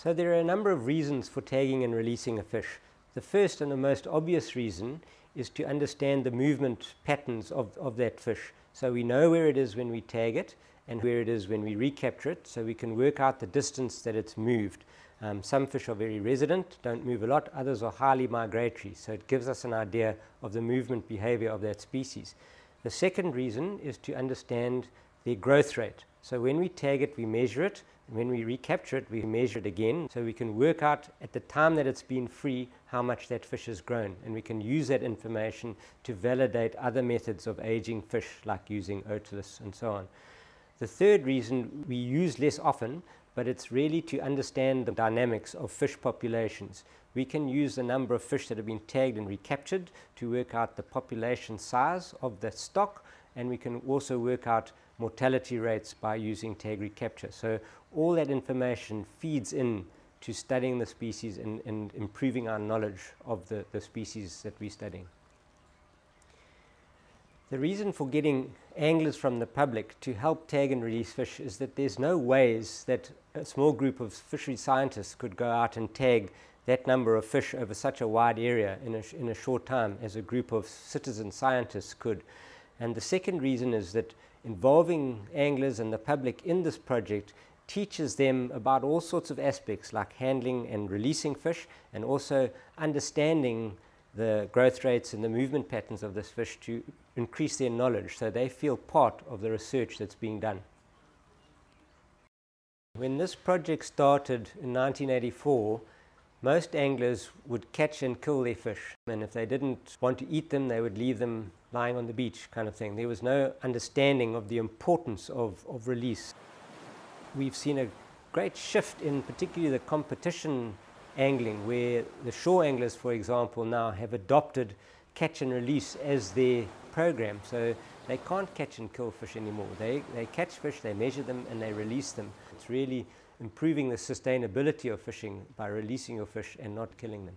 So there are a number of reasons for tagging and releasing a fish. The first and the most obvious reason is to understand the movement patterns of, of that fish. So we know where it is when we tag it and where it is when we recapture it, so we can work out the distance that it's moved. Um, some fish are very resident, don't move a lot, others are highly migratory, so it gives us an idea of the movement behavior of that species. The second reason is to understand their growth rate. So when we tag it, we measure it, when we recapture it, we measure it again, so we can work out at the time that it's been free how much that fish has grown, and we can use that information to validate other methods of aging fish, like using otoliths and so on. The third reason we use less often but it's really to understand the dynamics of fish populations. We can use the number of fish that have been tagged and recaptured to work out the population size of the stock, and we can also work out mortality rates by using tag recapture. So all that information feeds in to studying the species and, and improving our knowledge of the, the species that we're studying. The reason for getting anglers from the public to help tag and release fish is that there's no ways that a small group of fishery scientists could go out and tag that number of fish over such a wide area in a, in a short time as a group of citizen scientists could. And the second reason is that involving anglers and the public in this project teaches them about all sorts of aspects like handling and releasing fish and also understanding the growth rates and the movement patterns of this fish to increase their knowledge so they feel part of the research that's being done. When this project started in 1984, most anglers would catch and kill their fish and if they didn't want to eat them they would leave them lying on the beach kind of thing. There was no understanding of the importance of, of release. We've seen a great shift in particularly the competition angling where the shore anglers, for example, now have adopted catch and release as their program. So they can't catch and kill fish anymore. They, they catch fish, they measure them, and they release them. It's really improving the sustainability of fishing by releasing your fish and not killing them.